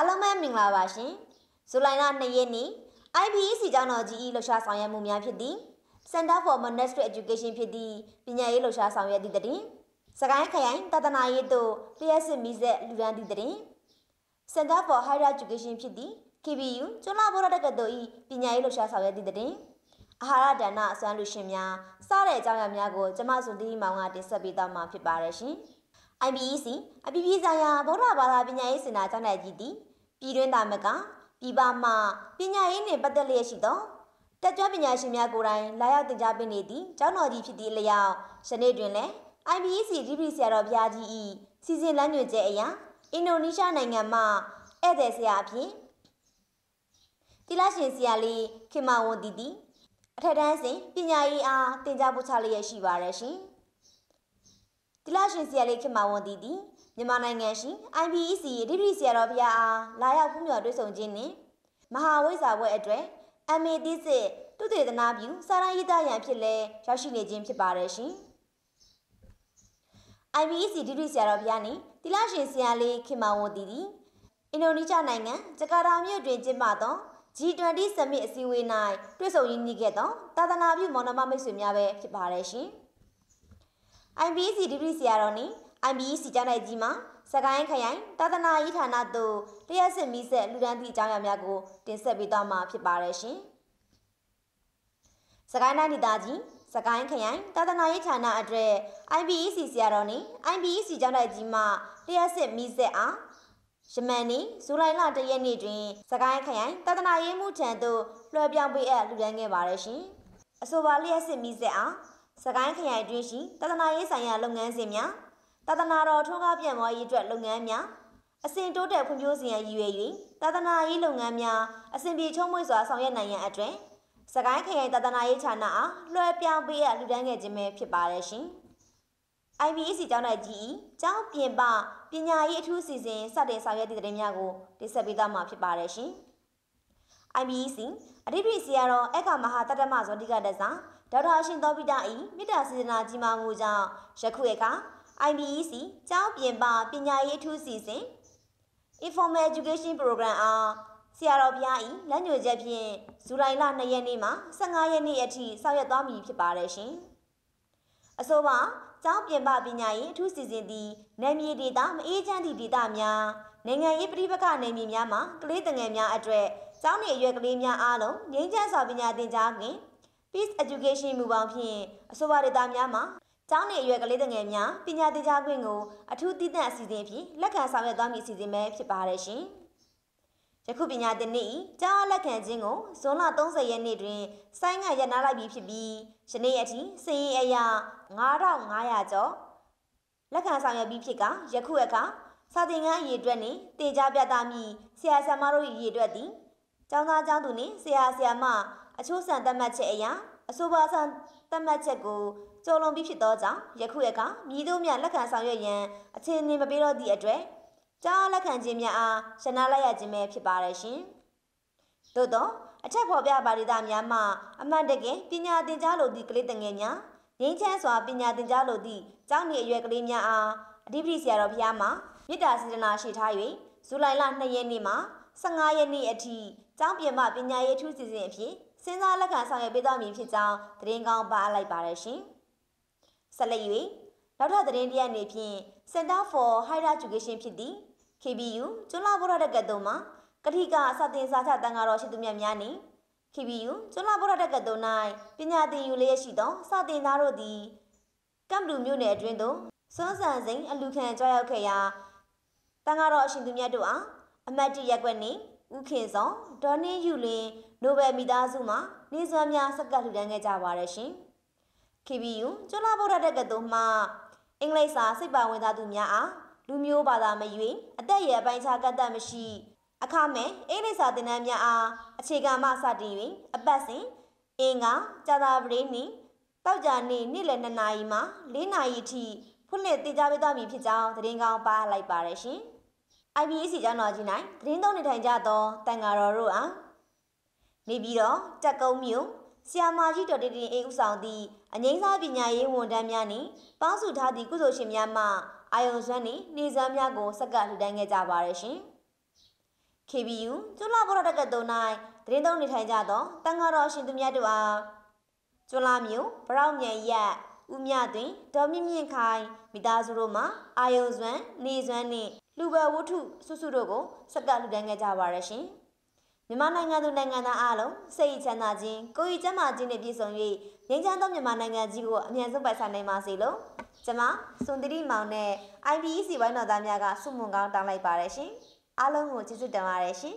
အားလုံးပဲမင်္ဂလာပါရှင်ဇူလိုင်လ2ရက်နေ့ IPEC ကျောင်းတော်ကြီး၏လှူရှားဆောင်ရွက်မှုများဖြစ်သည့် Center for Monastery Education ဖြစ်သည့်ပညာရေးလှူရှားဆောင်ရွက်သည့်တည်စကိုင်းခရိုင်တသနာရေးသို့လျှက်စစ်မီးဆက်လူရန်သည့်တည် Center for Higher Education ဖြစ်သည့် KBU ကျွန်းလာဘောရတက္ကသိုလ်၏ပညာရေးလှူရှားဆောင်ရွက်သည့်တည်အာဟာရဒါနအစွမ်းလူရှင်များစတဲ့အကြောင်းအရာများကိုကျမစွန်တီမောင်ကတင်ဆက်ပေးသွားမှာဖြစ်ပါတယ်ရှင်။ IBEC အပြည်ပြည်ဆိုင်ရာဗုဒ္ဓဘာသာပညာရေးစင်တာကျောင်းတိုက်ကြီးသည် ပြည်တွင်းသားမကပြည်ပမှပညာရေးနှင့်ပတ်သက်လျက်ရှိသောတက်ကြွပညာရှင်များကိုယ်တိုင်လာရောက်တင်ကြားပေးနေသည့်ကျောင်းတော်ကြီးဖြစ်သည့်အလျောက်ယနေ့တွင်လည်း IBEC ဒီပရီဆရာတော်ဘုရားကြီး၏စီစဉ်လမ်းညွှန်ချက်အရအင်ဒိုနီးရှားနိုင်ငံမှဧည့်သည်ဆရာအဖြစ်တိလရှင်ဆရာလေးခင်မဝန်တီတီအထက်တန်းစဉ်ပညာရေးအားတင်ကြားပို့ချလျက်ရှိပါရရှင်တိလရှင်ဆရာလေးခင်မဝန်တီတီ မြန်မာနိုင်ငံရှိ IBEC ဒီပရီဆရာတော်ဘုရားအားလာရောက်ဖူးမြော်တွေ့ဆုံခြင်းနှင့်မဟာဝိဇ္ဇာဘွဲ့အတွက် MA တိစစ်တုတေသနာပြုစာရန်ရေးသားရန်ဖြစ်လဲရောက်ရှိနေခြင်းဖြစ်ပါတယ်ရှင်။ IBEC ဒီပရီဆရာတော်ဘုရားနှင့်တိလရှင်ဆရာလေးခင်မဝန်တီတီအင်ဒိုနီးရှားနိုင်ငံဂျကာတာမြို့တွင်ကျင်းပသော G20 Summit အစည်းအဝေး၌တွေ့ဆုံရင်းနှီးခဲ့သောသာသနာပြုမောင်နှမမိတ်ဆွေများပဲဖြစ်ပါတယ်ရှင်။ IBC ဒီပရီဆရာတော်နှင့် IBC ကျောင်းတိုက်ကြီးမှာစကိုင်းခရိုင်သာသနာရေးဌာနသို့လျှက်စစ်မီးဆက်လူဒန်းသည့်အကြောင်းအရာများကိုတင်ဆက်ပေးသွားမှာဖြစ်ပါတယ်ရှင်။စကိုင်းတိုင်းဒေသကြီးစကိုင်းခရိုင်သာသနာရေးဌာနအတွက် IBEC ဆရာတော်နှင့် IBEC ကျောင်းတိုက်ကြီးမှလျှက်စစ်မီးဆက်အားယမန်နေ့ဇူလိုင်လ၁ရက်နေ့တွင်စကိုင်းခရိုင်တဒနာရေးမှုထံသို့လွှဲပြောင်းပေးအပ်လူဒန်းခဲ့ပါတယ်ရှင်။အဆိုပါလျှက်စစ်မီးဆက်အားစကိုင်းခရိုင်တွင်ရှိတဒနာရေးဆိုင်ရာလုပ်ငန်းစဉ်များ တဒနာတော်ထွန်းကားပြန်ပွားရေးအတွက်လုပ်ငန်းများအစဉ်တိုးတက်ဖွံ့ဖြိုးစေရန်ရည်ရွယ်၍တဒနာရေးလုပ်ငန်းများအစဉ်ပြေချုံးမွေ့စွာဆောင်ရွက်နိုင်ရန်အတွက်စကိုင်းခရိုင်တဒနာရေးဌာနအားလွှဲပြောင်းပေးအပ်လူဒန်းခဲ့ခြင်းပဲဖြစ်ပါတယ်ရှင်။ IBEC ကျောင်းတိုက်ကြီးကျောင်းပြင်ပပညာရေးအထူးစီစဉ်စတင်ဆောင်ရွက်သည့်တဲ့များကိုတင်ဆက်ပေးသွားမှာဖြစ်ပါတယ်ရှင်။ IBEC အဓိပ္ပာယ်ဆရာတော်အက္ခမဟာတတ္တမဇောတိကတဆာဒေါက်တာရှင်သောပိတဤမေတ္တာစေတနာကြီးမားမှုကြောင့်ယခုအခါ IBEC ကျောင်းပြင်ပပညာရေးအထူးစီစဉ် Informal Education Program အားဆရာတော်ဘုရားဤလက်ညွှန်ချက်ဖြင့်ဇူလိုင်လ2ရက်နေ့မှ15ရက်နေ့အထိဆောင်ရွက်သွားမည်ဖြစ်ပါတယ်ရှင်။အဆိုပါကျောင်းပြင်ပပညာရေးအထူးစီစဉ်သည့်နယ်မြေဒေသမအေးချမ်းသည့်ဒေသများနိုင်ငံရေးပြည်ပခနယ်မြေများမှာကလေးတငယ်များအတွေ့ကျောင်းနေအရွယ်ကလေးများအားလုံးငြိမ်းချမ်းစွာပညာသင်ကြားခင် Peace Education မူပေါင်းဖြင့်အဆိုပါဒေသများမှာ ကျောင်းနေအရွယ်ကလေးငယ်များပညာသင်ကြားခွင့်ကိုအထူးတည်တဲ့အစီအစဉ်ဖြင့်လက်ခံဆောင်ရွက်သွားမည့်အစီအစဉ်ပဲဖြစ်ပါတယ်ရှင်။ယခုပညာသင်နေ့ကျောင်းလက်ခံခြင်းကိုဇွန်လ30ရက်နေ့တွင်ဆိုင်းငံ့ရနာလိုက်ပြီးဖြစ်ပြီးယနေ့အထိစည်ရင်အရာ9500ကျော်လက်ခံဆောင်ရွက်ပြီးဖြစ်ကယခုအခါစာသင်ခန်းအရေးအတွက်နှင့်တင် जा ပြသမည့်ဆရာဆရာမတို့၏အရေးအတွက်သည်ကျောင်းသားကျောင်းသူနှင့်ဆရာဆရာမအချို့ဆန်သတ်မှတ်ချက်အရာအဆိုပါဆန်သတ်မှတ်ချက်ကို ကျော်လွန်ပြီးဖြစ်သောကြောင့်ယခုအခါမြည်တို့မြလက်ခံဆောင်ရွက်ရန်အခြေအနေမပေးတော့သည့်အတွက်ကျောင်းလက်ခံခြင်းများအားရှင်းနာလိုက်ရခြင်းပဲဖြစ်ပါရဲ့ရှင်။သို့သောအထက်ဖော်ပြပါရိသများမှအမှန်တကယ်ပညာသင်ကြားလိုသည့်ကလေးတငယ်များငင်းချမ်းစွာပညာသင်ကြားလိုသည့်ကျောင်းနေအရွယ်ကလေးများအားအဓိပတိဆရာတော်ဘုရားမှမေတ္တာစေတနာရှိထား၍ဇူလိုင်လ2ရက်နေ့မှ15ရက်နေ့အထိကျောင်းပြင်ပပညာရေးထူးစီစဉ်အဖြစ်စဉ်းစားလက်ခံဆောင်ရွက်ပေးသွားမည်ဖြစ်ကြောင်းသတင်းကောင်းပါအပ်လိုက်ပါရရှင်။ ဆက်လက်၍နောက်ထပ်သတင်းတရားနေဖြင့် Center for Higher Education ဖြစ်သည့် KBU ကျွန်းလာဘောရတက္ကသိုလ်မှာကတိကစတင်စာချတန်ဃာတော်ရှိသူများများနှင့် KBU ကျွန်းလာဘောရတက္ကသိုလ်၌ပညာသင်ယူလျက်ရှိသောစာသင်သားတို့သည်ကမ်ဘလူမြို့နယ်အတွင်းသို့စွန်းဆန်စိန်အလူခံကြွားရောက်ခဲ့ရာတန်ဃာတော်အရှင်သူမြတ်တို့အားအမတ်တရက်ွက်နှင့်ဦးခင်စောဒေါ်နင်းယူလင်နိုဘယ်မိသားစုမှနေစွမ်းများဆက်ကပ်လှူဒန်းခဲ့ကြပါရရှင်။ KBU ကျွန်းလာဗုဒ္ဓတက္ကသိုလ်မှအင်္ဂလိပ်စာစိတ်ပါဝင်သားသူများအားလူမျိုးဘာသာမရွေးအသက်ရအပိုင်းခြားကန့်သတ်မရှိ အခမဲ့အင်္ဂလိပ်စာသင်တန်းများအားအခြေခံမှစတင်၍အပတ်စဉ်အင်္ဂါကြာသပတေးနေ့တောက်ကြနေ့နေ့လယ်2နာရီမှ4နာရီထိဖွင့်လှစ်တင်ကြားပေးသွားမည်ဖြစ်ကြောင်းသတင်းကောင်းပါလိုက်ပါရရှင်။ IBC ကျောင်းတော်ကြီး၌သတင်းသုံးနေထိုင်ကြသောတန်ဃာတော်တို့အားနေပြီးတော့တက်ကုန်းမြို့ ဆီယာမာကြီးတော်တင်တင်အေးဥဆောင်သည့်အငိမ့်စားပညာရေးဝန်ထမ်းများနှင့်ပေါင်းစုထားသည့်ကုသိုလ်ရှင်များမှအာယုံစွမ်းနှင့်နေစွမ်းများကိုစက္ကလှူဒန်းခဲ့ကြပါရရှင်။ KBU ကျွလာဘောရတက္ကသိုလ်၌တရင်သုံးနေထိုင်ကြသောတန်ဃာတော်ရှင်သူများတို့အားကျွလာမျိုးဗရောက်မြန်ရက်ဦးမြတွင်ဒေါ်မြင့်မြင့်ခိုင်မိသားစုတို့မှအာယုံစွမ်းနေစွမ်းနှင့်လူပဝတ္ထုစုစုတို့ကိုစက္ကလူတန်းခဲ့ကြပါရရှင် မြန်မာနိုင်ငံသူနိုင်ငံသားအားလုံးစိတ်ချမ်းသာခြင်းကိုယ်ရည်ကျန်းမာခြင်းနှင့်ပြည့်စုံ၍ငြိမ်းချမ်းသောမြန်မာနိုင်ငံကြီးကိုအမြန်ဆုံးပိုင်ဆိုင်နိုင်ပါစေလို့ကျွန်မစွန်တိရီမောင်နဲ့ IBEC ဝိုင်းတော်သားများကဆုမွန်ကောင်းတောင်းလိုက်ပါရရှင်အားလုံးကိုကျေးဇူးတင်ပါတယ်ရှင်